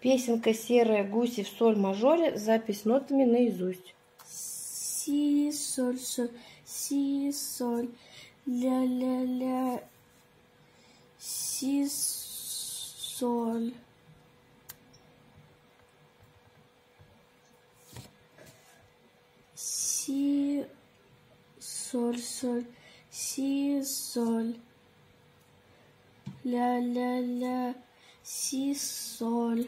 Песенка «Серые гуси» в соль мажоре. Запись нотами наизусть. Си, соль, соль, си, соль, ля-ля-ля, си, соль. Си, соль, соль, си, соль, ля-ля-ля, си, соль.